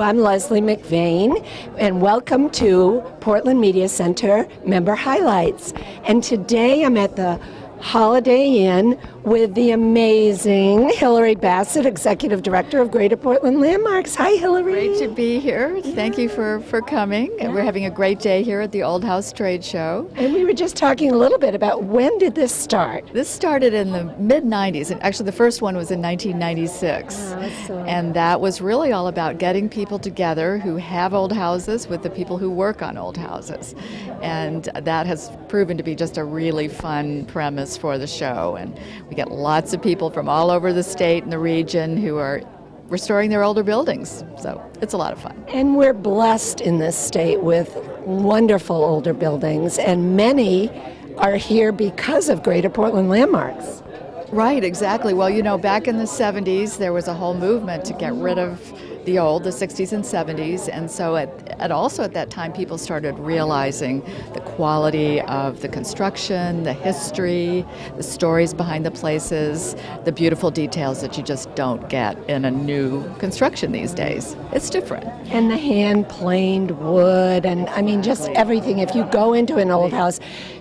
I'm Leslie McVeigh, and welcome to Portland Media Center Member Highlights. And today I'm at the Holiday Inn with the amazing Hilary Bassett, Executive Director of Greater Portland Landmarks. Hi, Hilary. Great to be here. Thank you for, for coming. And we're having a great day here at the Old House Trade Show. And we were just talking a little bit about when did this start? This started in the mid 90s, and actually the first one was in 1996. Awesome. Ah, and that was really all about getting people together who have old houses with the people who work on old houses. And that has proven to be just a really fun premise for the show. And we get lots of people from all over the state and the region who are restoring their older buildings. So it's a lot of fun. And we're blessed in this state with wonderful older buildings, and many are here because of Greater Portland Landmarks. Right, exactly. Well, you know, back in the 70s, there was a whole movement to get rid of the old, the 60s and 70s, and so at, at also at that time, people started realizing the quality of the construction, the history, the stories behind the places, the beautiful details that you just don't get in a new construction these days. It's different. And the hand planed wood, and I mean, just everything. If you go into an old house,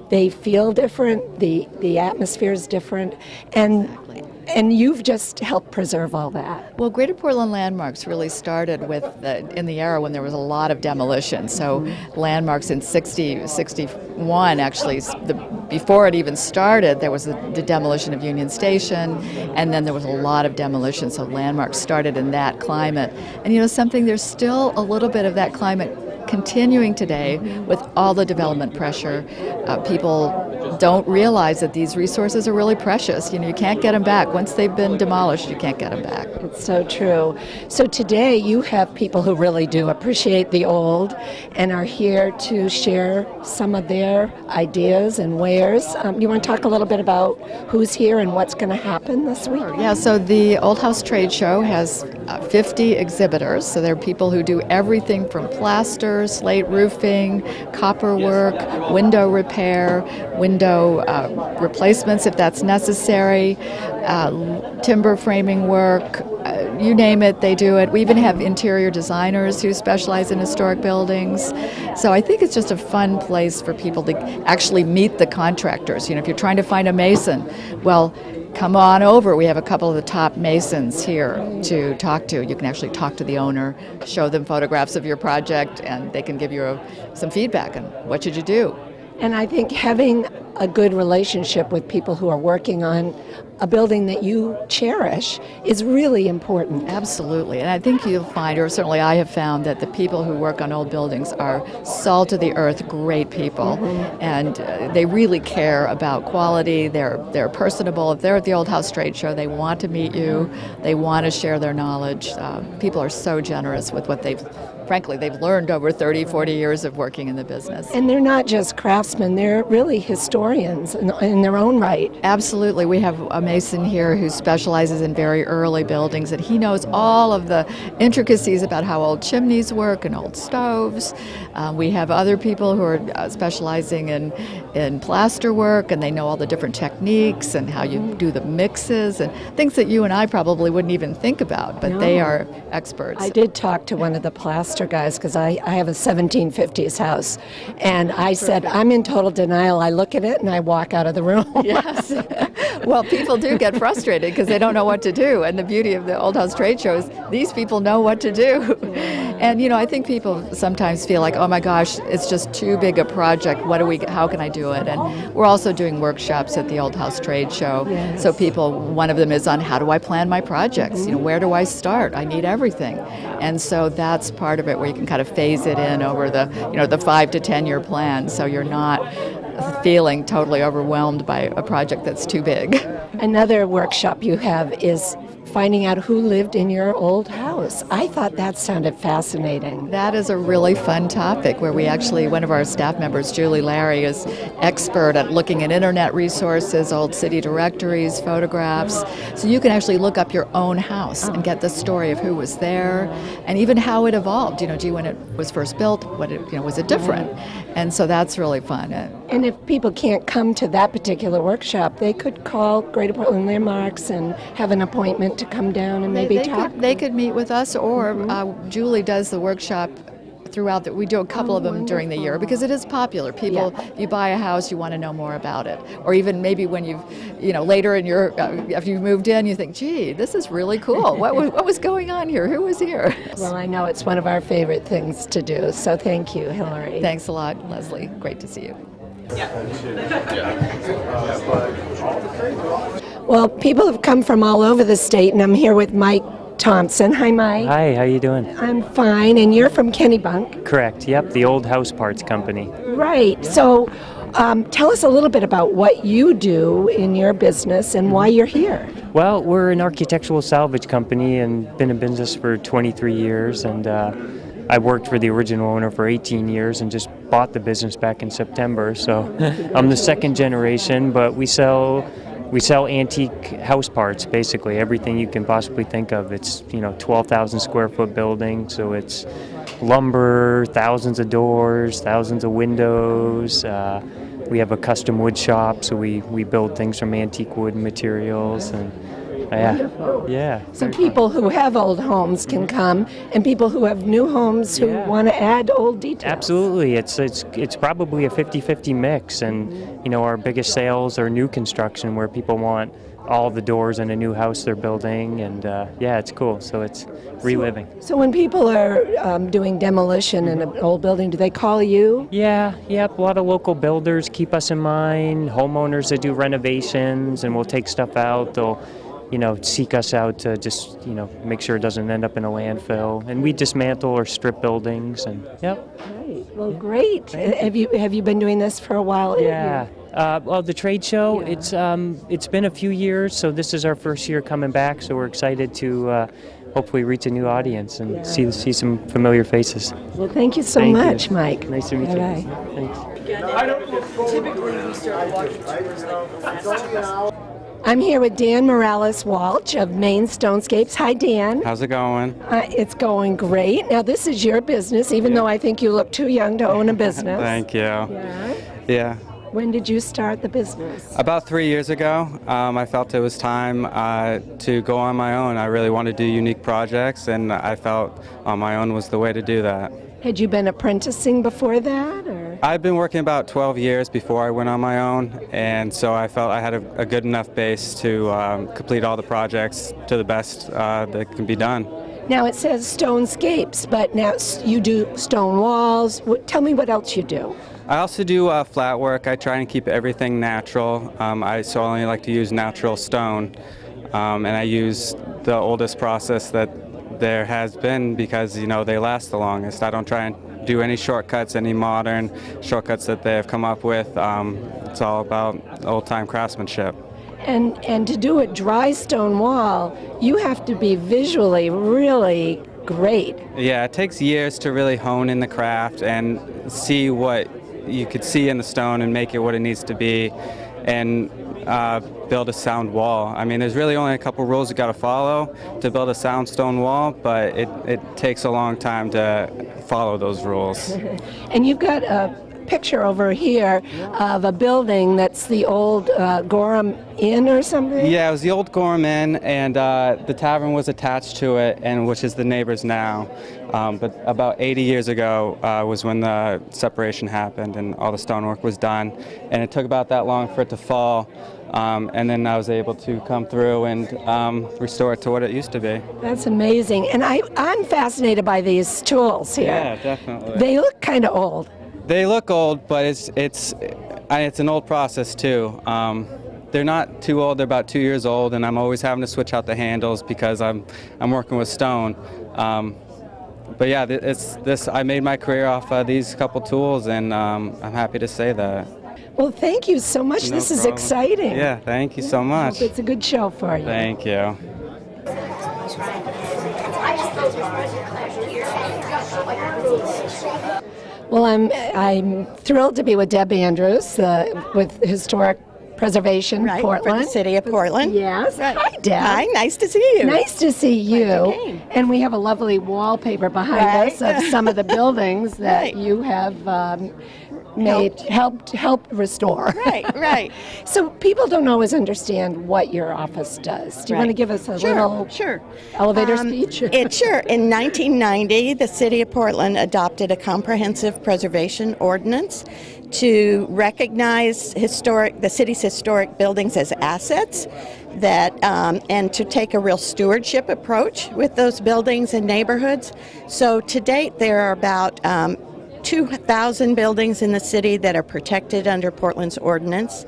they feel different, the, the atmosphere is different, and and you've just helped preserve all that. Well, Greater Portland Landmarks really started with the, in the era when there was a lot of demolition. So landmarks in 60, 61 actually, the, before it even started, there was the, the demolition of Union Station, and then there was a lot of demolition. So landmarks started in that climate, and you know something. There's still a little bit of that climate continuing today with all the development pressure. Uh, people don't realize that these resources are really precious. You know, you can't get them back. Once they've been demolished, you can't get them back. It's so true. So today you have people who really do appreciate the old and are here to share some of their ideas and wares. Um, you want to talk a little bit about who's here and what's going to happen this week? Yeah, so the Old House Trade Show has uh, 50 exhibitors. So there are people who do everything from plaster, slate roofing, copper work, window repair, window uh, replacements if that's necessary, uh, timber framing work, uh, you name it, they do it. We even have interior designers who specialize in historic buildings. So I think it's just a fun place for people to actually meet the contractors. You know, if you're trying to find a mason, well, come on over. We have a couple of the top masons here to talk to. You can actually talk to the owner, show them photographs of your project, and they can give you a, some feedback on what should you do. And I think having a good relationship with people who are working on a building that you cherish is really important. Absolutely. And I think you'll find, or certainly I have found, that the people who work on old buildings are salt of the earth, great people. Mm-hmm. And uh, they really care about quality. They're, they're personable. If they're at the Old House Trade Show, they want to meet you, they want to share their knowledge. Uh, people are so generous with what they've frankly, they've learned over 30, 40 years of working in the business. And they're not just craftsmen, they're really historians in, in, their own right. Absolutely. We have a mason here who specializes in very early buildings, and he knows all of the intricacies about how old chimneys work and old stoves. Uh, we have other people who are uh, specializing in, in plaster work, and they know all the different techniques and how you do the mixes and things that you and I probably wouldn't even think about, but no. they are experts. I did talk to one of the plaster guys because I, I have a 1750s house. And I said, I'm in total denial. I look at it and I walk out of the room. yes. well, people do get frustrated because they don't know what to do. And the beauty of the Old House Trade Show is these people know what to do. And, you know, I think people sometimes feel like, oh my gosh, it's just too big a project. What do we, how can I do it? And we're also doing workshops at the Old House Trade Show. Yes. So people, one of them is on how do I plan my projects? You know, mm-hmm. where do I start? I need everything. And so that's part of it where you can kind of phase it in over the, you know, the five to 10 year plan. So you're not feeling totally overwhelmed by a project that's too big. Another workshop you have is finding out who lived in your old house. I thought that sounded fascinating. That is a really fun topic where we actually, one of our staff members, Julie Larry, is expert at looking at internet resources, old city directories, photographs. So you can actually look up your own house and get the story of who was there and even how it evolved. You know, gee, when it was first built, what it, you know, was it different? And so that's really fun. And if people can't come to that particular workshop, they could call Greater Portland Landmarks and have an appointment to come down and maybe they, talk? Could, they could meet with with us, or uh, Julie does the workshop throughout the, we do a couple of them during the year because it is popular. People you buy a house you want to know more about it. Or even maybe when you've you know later in your uh, after you've moved in you think gee this is really cool. What, was, what was going on here? Who was here? Well, I know it's one of our favorite things to do, so thank you, Hilary. thanks a lot leslie. Great to see you. Yeah. Well, people have come from all over the state, and I'm here with Mike Thompson. Hi, Mike. Hi, how you doing? I'm fine, and you're from Kennebunk. Correct. Yep, the old house parts company. Right. So, um, tell us a little bit about what you do in your business and why you're here. Well, we're an architectural salvage company and been in business for 23 years. And uh, I worked for the original owner for 18 years and just bought the business back in September. So I'm the second generation, but we sell we sell antique house parts, basically everything you can possibly think of. It's you know 12,000 square foot building, so it's lumber, thousands of doors, thousands of windows. Uh, we have a custom wood shop, so we, we build things from antique wood materials and yeah, yeah. So, very fun. people who have old homes can come, and people who have new homes who Yeah. want to add old details. Absolutely, it's it's it's probably a 50-50 mix, and you know our biggest sales are new construction, where people want all the doors in a new house they're building, and uh, yeah, it's cool. So it's reliving. So, when people are um, doing demolition in an old building, do they call you? Yeah, yep. A lot of local builders keep us in mind. Homeowners that do renovations, and we'll take stuff out. They'll, you know, seek us out to just, you know, make sure it doesn't end up in a landfill. And we dismantle or strip buildings, and yep. Right. Well, great. Have you have you been doing this for a while? Yeah. Uh, well, the trade show, it's um, it's been a few years, so this is our first year coming back. So we're excited to uh, hopefully reach a new audience and see see some familiar faces. Well, thank you so Thank you. much, Mike. Nice to meet Bye-bye. you. Thanks. I'm here with Dan Morales Walsh of Maine Stonescapes. Hi, Dan. How's it going? Uh, it's going great. Now, this is your business, even though I think you look too young to own a business. Thank you. Yeah. Yeah. When did you start the business? About three years ago, um, I felt it was time uh, to go on my own. I really wanted to do unique projects, and I felt on my own was the way to do that. Had you been apprenticing before that? I've been working about 12 years before I went on my own, and so I felt I had a, a good enough base to um, complete all the projects to the best uh, that can be done. Now it says Stonescapes, but now you do stone walls. Tell me what else you do. I also do uh, flat work. I try and keep everything natural. Um, I so I only like to use natural stone, um, and I use the oldest process that there has been because you know they last the longest. I don't try and do any shortcuts, any modern shortcuts that they have come up with. Um, it's all about old-time craftsmanship. And and to do a dry stone wall, you have to be visually really great. Yeah, it takes years to really hone in the craft and see what you could see in the stone and make it what it needs to be and uh, build a sound wall. I mean, there's really only a couple rules you got to follow to build a sound stone wall, but it, it takes a long time to follow those rules. And you've got a picture over here of a building that's the old uh, Gorham Inn or something. Yeah, it was the old Gorham Inn, and uh, the tavern was attached to it, and which is the neighbors now. Um, but about 80 years ago uh, was when the separation happened, and all the stonework was done, and it took about that long for it to fall. Um, and then I was able to come through and um, restore it to what it used to be. That's amazing. And I, I'm fascinated by these tools here. Yeah, definitely. They look kind of old. They look old, but it's it's it's an old process too. Um, they're not too old; they're about two years old, and I'm always having to switch out the handles because I'm I'm working with stone. Um, but yeah, it's this. I made my career off uh, these couple tools, and um, I'm happy to say that. Well, thank you so much. No this is exciting. Yeah, thank you so much. It's a good show for you. Thank you. Well, I'm I'm thrilled to be with Deb Andrews uh, with Historic Preservation, right, Portland. for the city of Portland. Yes. Right. Hi, Deb. Hi, nice to see you. Nice to see you. And we have a lovely wallpaper behind Right. us of some of the buildings that you have um, made helped helped restore. Right, right. so people don't always understand what your office does. Do you want to give us a Sure, little sure. elevator Um, speech? it sure. In 1990, the city of Portland adopted a comprehensive preservation ordinance to recognize historic the city's historic buildings as assets that um, and to take a real stewardship approach with those buildings and neighborhoods. So to date, there are about um, 2,000 buildings in the city that are protected under Portland's ordinance.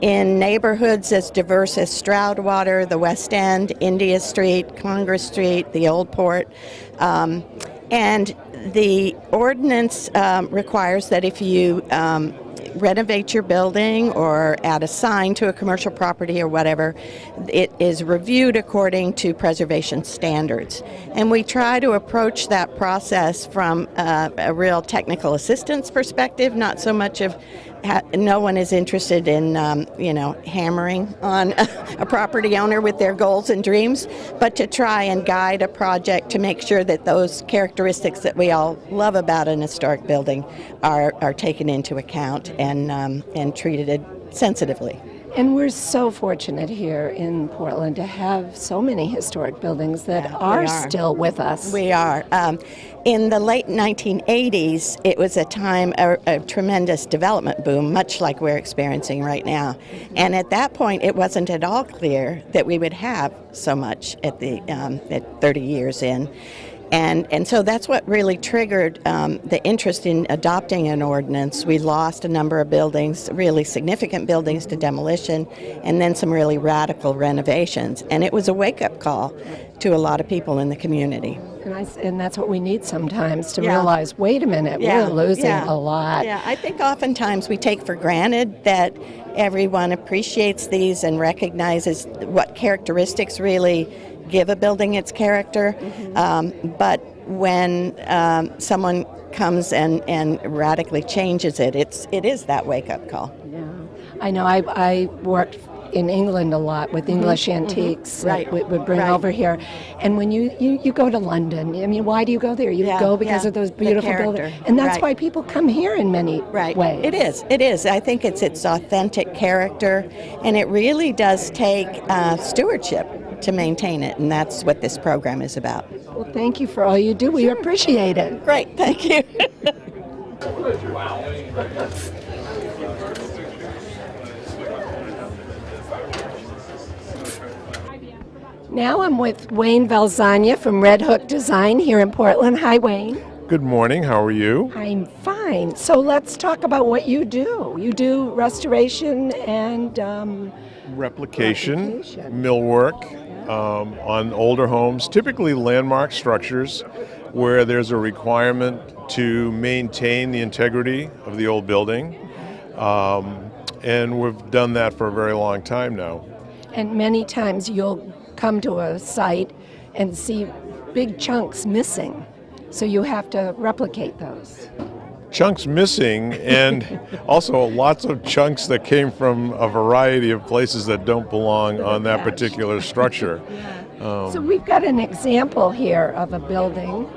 In neighborhoods as diverse as Stroudwater, the West End, India Street, Congress Street, the Old Port. Um, and the ordinance um, requires that if you um, renovate your building or add a sign to a commercial property or whatever, it is reviewed according to preservation standards. And we try to approach that process from uh, a real technical assistance perspective, not so much of ha- no one is interested in, um, you know, hammering on a property owner with their goals and dreams, but to try and guide a project to make sure that those characteristics that we all love about an historic building are, are taken into account and, um, and treated sensitively. And we're so fortunate here in Portland to have so many historic buildings that Yeah, are, are. still with us. We are. Um, in the late 1980s, it was a time, of a tremendous development boom, much like we're experiencing right now. And at that point, it wasn't at all clear that we would have so much at the um, at 30 years in. And, and so that's what really triggered um, the interest in adopting an ordinance. We lost a number of buildings, really significant buildings to demolition, and then some really radical renovations. And it was a wake up call to a lot of people in the community. And, I and that's what we need sometimes to Yeah. realize wait a minute, we're losing yeah. a lot. Yeah, I think oftentimes we take for granted that everyone appreciates these and recognizes what characteristics really give a building its character. Mm-hmm. Um, but when um, someone comes and, and radically changes it, it's it is that wake up call. Yeah. I know I, I worked in England a lot with English antiques that Right. we would bring Right. over here. And when you, you, you go to London, I mean, why do you go there? You Yeah, go because yeah, of those beautiful buildings. And that's Right. why people come here in many Right. ways. It is. It is. I think it's its authentic character, and it really does take uh, stewardship to maintain it, and that's what this program is about. Well, thank you for all you do. We appreciate it. Great. Thank you. Now I'm with Wayne Valzania from Red Hook Design here in Portland. Hi, Wayne. Good morning. How are you? I'm fine. So let's talk about what you do. You do restoration and um, Replication, Replication. millwork um, on older homes, typically landmark structures where there's a requirement to maintain the integrity of the old building. Um, and we've done that for a very long time now. And many times you'll come to a site and see big chunks missing. So you have to replicate those. Chunks missing, and also lots of chunks that came from a variety of places that don't belong on that particular structure. so we've got an example here of a building,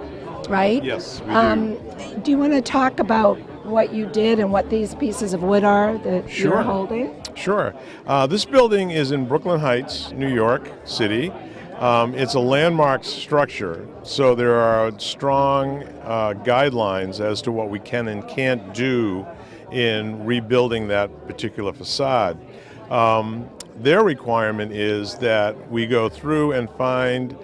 right? Yes, we do. Um, do you want to talk about what you did and what these pieces of wood are that Sure. you're holding? Sure. Uh, this building is in Brooklyn Heights, New York City. Um, it's a landmark structure, so there are strong uh, guidelines as to what we can and can't do in rebuilding that particular facade. Um, their requirement is that we go through and find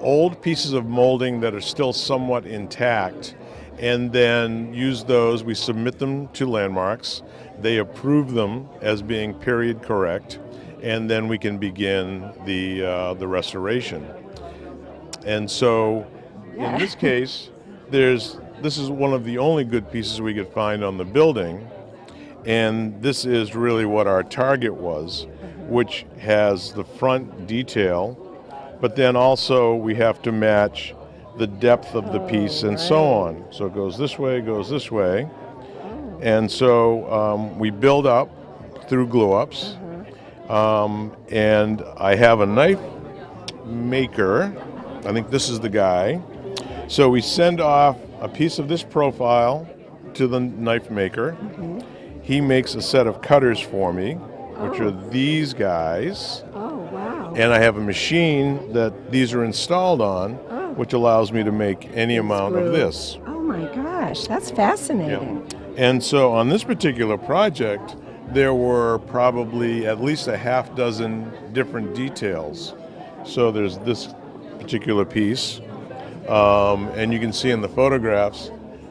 old pieces of molding that are still somewhat intact and then use those. We submit them to landmarks. They approve them as being period correct, and then we can begin the uh, the restoration. And so, in this case, there's this is one of the only good pieces we could find on the building, and this is really what our target was, which has the front detail, but then also we have to match the depth of the piece and so on. So it goes this way, goes this way, and so um, we build up through glue ups, Um, and I have a knife maker. I think this is the guy. So we send off a piece of this profile to the knife maker. He makes a set of cutters for me, which are these guys. Oh, wow. And I have a machine that these are installed on, which allows me to make any amount of this. Oh my gosh, that's fascinating. And so on this particular project, there were probably at least a half dozen different details. So there's this particular piece, um, and you can see in the photographs,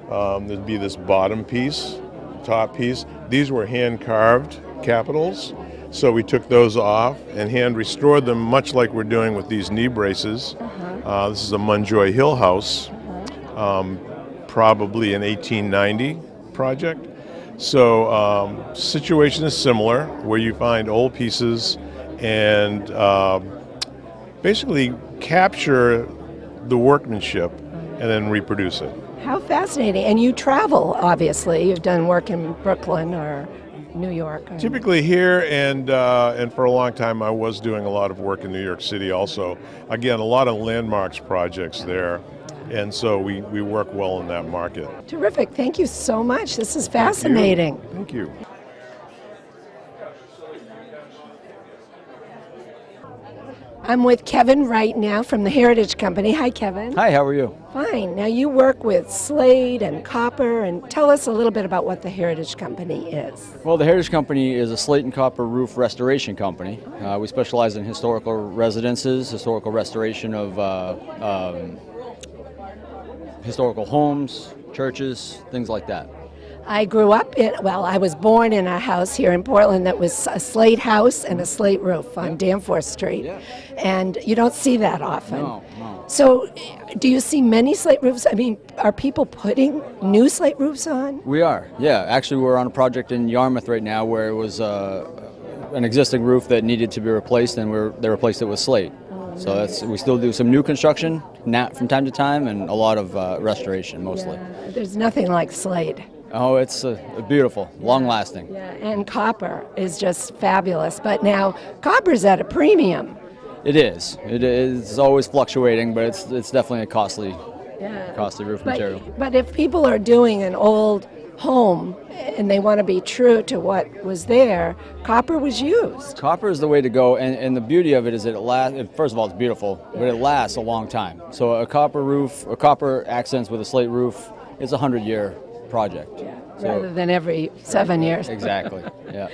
um, there'd be this bottom piece, top piece. These were hand carved capitals. So we took those off and hand restored them, much like we're doing with these knee braces. Uh, this is a Munjoy Hill House um, probably an 1890 project. So um, situation is similar, where you find old pieces and um basically capture the workmanship and then reproduce it. How fascinating. And you travel, obviously. You've done work in Brooklyn or New York. or- Typically here, and uh, and for a long time, I was doing a lot of work in New York City. Also, again, a lot of landmarks projects there, and so we, we work well in that market. Terrific. Thank you so much. This is fascinating. Thank you. I'm with Kevin Wright now from the Heritage Company. Hi, Kevin. Hi, how are you? Fine. Now you work with slate and copper, and tell us a little bit about what the Heritage Company is. Well, the Heritage Company is a slate and copper roof restoration company. Uh, we specialize in historical residences, historical restoration of uh, um, historical homes, churches, things like that. I grew up in, well, I was born in a house here in Portland that was a slate house and a slate roof on Danforth Street. Yeah. And you don't see that often. No, no. So, do you see many slate roofs? I mean, are people putting new slate roofs on? We are, yeah. Actually, we're on a project in Yarmouth right now where it was uh, an existing roof that needed to be replaced, and we're, they replaced it with slate. So that's we still do some new construction na from time to time, and a lot of uh, restoration mostly. Yeah, there's nothing like slate. Oh, it's uh, beautiful, long lasting. Yeah, and copper is just fabulous. But now copper's at a premium. It is. It is always fluctuating, but it's it's definitely a costly Yeah. costly roof But, material. but if people are doing an old home and they want to be true to what was there, copper was used. Copper is the way to go, and, and the beauty of it is that it lasts. First of all, it's beautiful, but it lasts a long time. So a copper roof, a copper accents with a slate roof, it's a hundred year project. rather So than every seven years. exactly, yeah.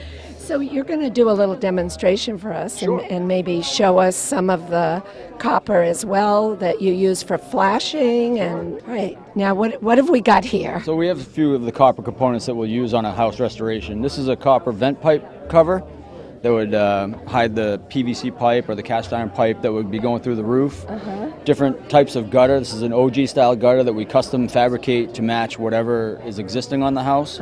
So you're going to do a little demonstration for us Sure. and, and maybe show us some of the copper as well that you use for flashing and right now what what have we got here? So we have a few of the copper components that we'll use on a house restoration. This is a copper vent pipe cover that would uh, hide the PVC pipe or the cast iron pipe that would be going through the roof. Different types of gutter. This is an OG style gutter that we custom fabricate to match whatever is existing on the house.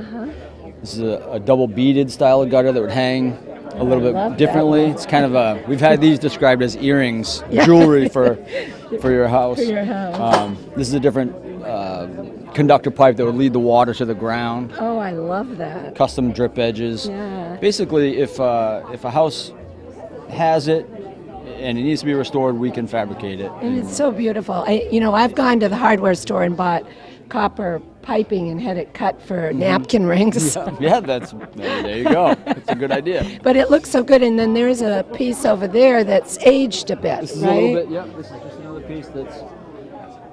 This is a, a double beaded style of gutter that would hang a little bit differently. It's kind of a. We've had these described as earrings, jewelry for for your house. For your house. Um, this is a different uh, conductor pipe that would lead the water to the ground. Oh, I love that. Custom drip edges. Yeah. Basically, if uh, if a house has it and it needs to be restored, we can fabricate it. And it's so beautiful. I, you know, I've gone to the hardware store and bought copper piping and had it cut for napkin rings. Yeah, that's there, you go. It's a good idea. But it looks so good. And then there's a piece over there that's aged a bit, This is right? a little bit. Yep. This is just another piece that's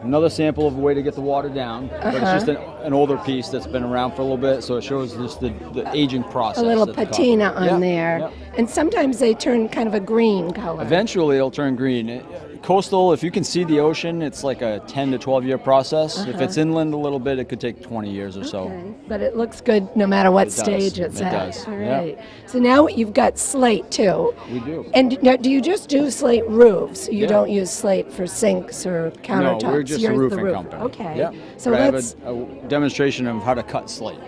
another sample of a way to get the water down. But it's Uh-huh. just an, an older piece that's been around for a little bit, so it shows just the, the aging process. a little patina on Yep, there. yep. And sometimes they turn kind of a green color. Eventually, it'll turn green. It- Coastal, if you can see the ocean, it's like a 10 to 12 year process. If it's inland a little bit, it could take 20 years or so. Uh-huh. But it looks good no matter what It does. stage it's It at. does, All yeah. right. So now you've got slate too. We do. And now, do you just do slate roofs? You Yeah. don't use slate for sinks or countertops? No, we're just a roofing roof. company. Okay. Yep. So But I have a, a demonstration of how to cut slate.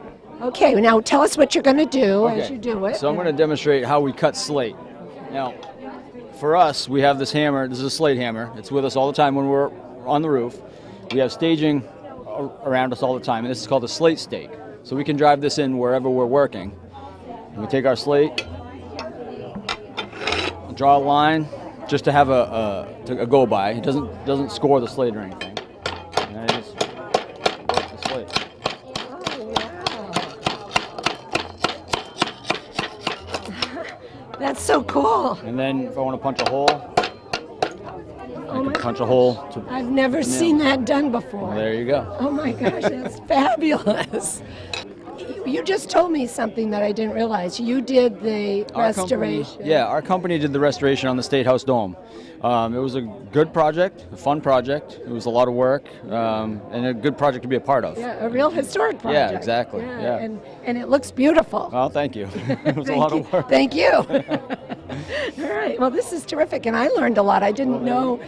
Okay. Now tell us what you're going to do as you do it. So I'm going to demonstrate how we cut slate. Now, for us, we have this hammer. This is a slate hammer. It's with us all the time when we're on the roof. We have staging around us all the time, and this is called a slate stake. So we can drive this in wherever we're working. And we take our slate, draw a line just to have a, a, to, a go by. It doesn't doesn't score the slate or anything. And I just work the slate. That's so cool. And then if I want to punch a hole, I Oh my can punch a hole. To, I've never seen that done before. there you go. Oh my gosh, that's fabulous. You- just told me something that I didn't realize. You did the Our company- restoration. yeah, our company did the restoration on the State House Dome. Um, it was a good project, a fun project. It was a lot of work, um, and a good project to be a part of. Yeah, a real historic project. Yeah, exactly, yeah. And, and it looks beautiful. Well, thank you. it was a Thank lot you. of work. Thank you. All right. Well, this is terrific, and I learned a lot. I didn't know.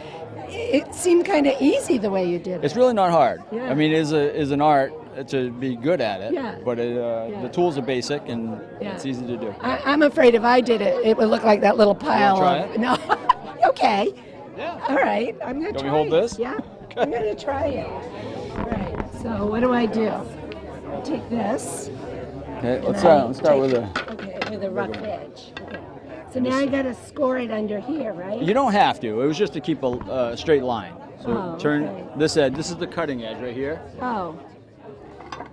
It seemed kind of easy the way you did it. It's really not hard. Yeah. I mean, it is a is an art to be good at it. Yeah. But it, uh, Yeah. the tools are basic and Yeah. it's easy to do. I, I'm afraid if I did it, it would look like that little pile try of. it? No. okay. Yeah. All right. I'm gonna me to hold it. this? Yeah. I'm gonna try it. All right. So what do I do? I take this. Okay, let's, uh, let's start with a. Okay, with a rough edge. Okay. So now I gotta score it under here, right? You don't have to. It was just to keep a uh, straight line. So Oh, turn okay. this edge. This is the cutting edge right here. Oh.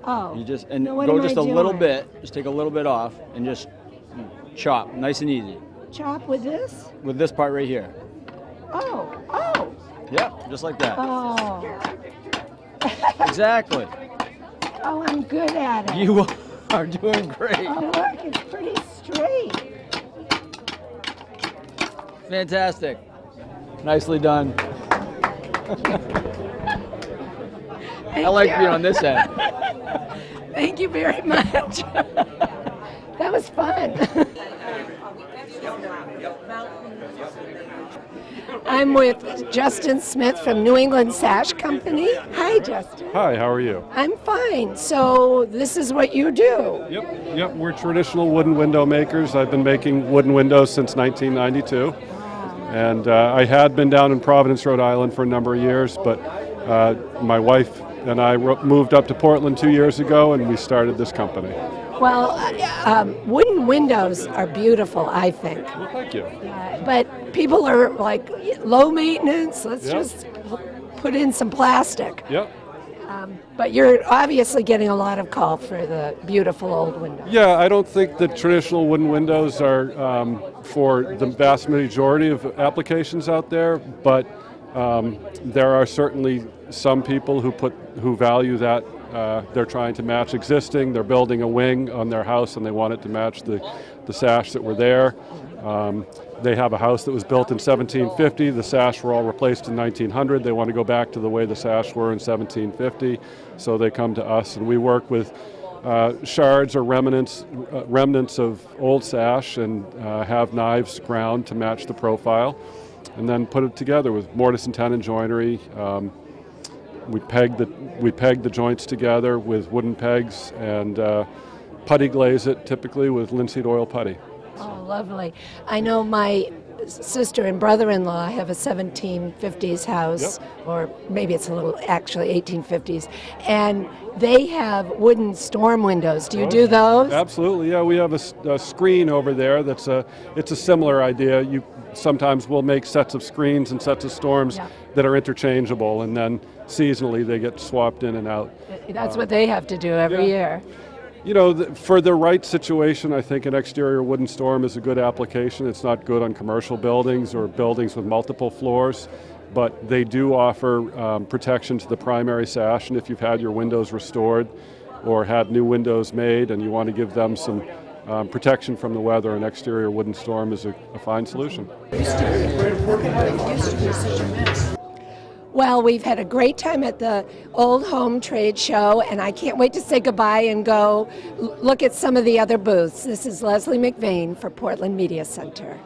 Oh. You just and Now go just I a little bit. Just take a little bit off and just chop, nice and easy. Chop with this? With this part right here. Oh. Oh. Yep, just like that. Oh. Exactly. Oh, I'm good at it. You are doing great. Oh, look, it's pretty straight. Fantastic. Nicely done. I like being on this end. Thank you very much. that was fun. I'm with Justin Smith from New England Sash Company. Hi, Justin. Hi, how are you? I'm fine. So, this is what you do. Yep, yep, we're traditional wooden window makers. I've been making wooden windows since 1992. And uh, I had been down in Providence, Rhode Island for a number of years, but uh, my wife and I moved up to Portland two years ago and we started this company. Well, uh, um, wooden windows are beautiful, I think. Well, thank you. Uh, but people are like, low maintenance, let's Yeah. just put in some plastic. Yep. But you're obviously getting a lot of call for the beautiful old windows. Yeah, I don't think the traditional wooden windows are um, for the vast majority of applications out there, but um, there are certainly some people who put who value that. Uh, they're trying to match existing. They're building a wing on their house, and they want it to match the the sash that were there. Um, they have a house that was built in 1750. The sash were all replaced in 1900. They want to go back to the way the sash were in 1750, so they come to us, and we work with uh, shards or remnants, uh, remnants of old sash and uh, have knives ground to match the profile, and then put it together with mortise and tenon joinery. Um, we peg the we peg the joints together with wooden pegs and uh, putty glaze it typically with linseed oil putty. Oh, lovely. I know my sister and brother-in-law have a 1750s house, or maybe it's a little actually 1850s, and they have wooden storm windows. Do you do those? Absolutely, yeah. We have a screen over there. That's a. It's a similar idea. You sometimes we'll make sets of screens and sets of storms Yeah. that are interchangeable, and then seasonally they get swapped in and out. That's what they have to do every yeah. year. You know, th- for the right situation, I think an exterior wooden storm is a good application. It's not good on commercial buildings or buildings with multiple floors, but they do offer um, protection to the primary sash. And if you've had your windows restored or had new windows made and you want to give them some um, protection from the weather, an exterior wooden storm is a, a fine solution. Well, we've had a great time at the Old Home Trade Show, and I can't wait to say goodbye and go look at some of the other booths. This is Leslie McVeigh for Portland Media Center.